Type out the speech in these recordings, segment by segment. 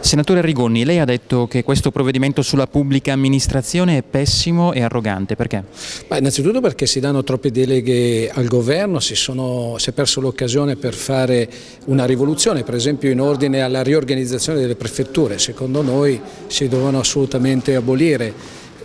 Senatore Rigoni, lei ha detto che questo provvedimento sulla pubblica amministrazione è pessimo e arrogante, perché? Beh, innanzitutto perché si danno troppe deleghe al governo, si, sono, si è perso l'occasione per fare una rivoluzione, per esempio in ordine alla riorganizzazione delle prefetture, secondo noi si dovevano assolutamente abolire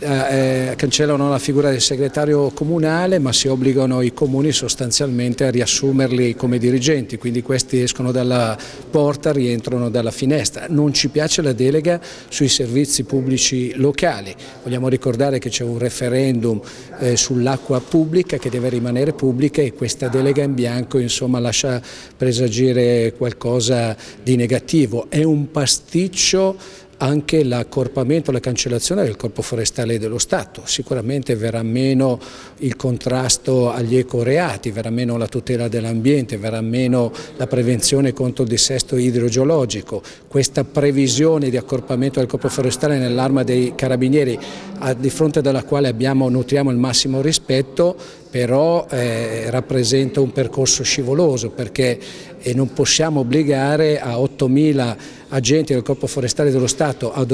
eh, eh, cancellano la figura del segretario comunale ma si obbligano i comuni sostanzialmente a riassumerli come dirigenti, quindi questi escono dalla porta, rientrano dalla finestra. Non ci piace la delega sui servizi pubblici locali, vogliamo ricordare che c'è un referendum eh, sull'acqua pubblica che deve rimanere pubblica e questa delega in bianco insomma, lascia presagire qualcosa di negativo. È un pasticcio anche l'accorpamento, la cancellazione del corpo forestale dello Stato. Sicuramente verrà meno il contrasto agli ecoreati, verrà meno la tutela dell'ambiente, verrà meno la prevenzione contro il dissesto idrogeologico. Questa previsione di accorpamento del corpo forestale nell'arma dei carabinieri, di fronte della quale abbiamo, nutriamo il massimo rispetto, però eh, rappresenta un percorso scivoloso perché eh, non possiamo obbligare a 8.000 agenti del Corpo Forestale dello Stato ad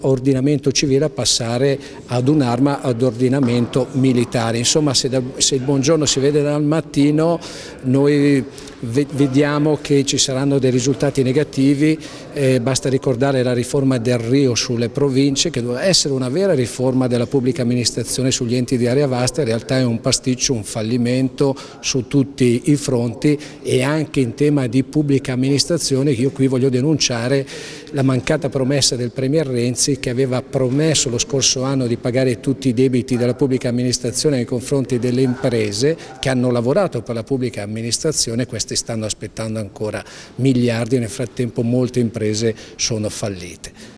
ordinamento civile a passare ad un'arma ad ordinamento militare. Insomma se, da, se il buongiorno si vede dal mattino noi vediamo che ci saranno dei risultati negativi, eh, basta ricordare la riforma del Rio sulle province che doveva essere una vera riforma della pubblica amministrazione sugli enti di area vasta, in realtà è un pasticcio, un fallimento su tutti i fronti e anche in tema di pubblica amministrazione io qui voglio denunciare la mancata promessa del Premier Renzi che aveva promesso lo scorso anno di pagare tutti i debiti della pubblica amministrazione nei confronti delle imprese che hanno lavorato per la pubblica amministrazione, queste stanno aspettando ancora miliardi e nel frattempo molte imprese sono fallite.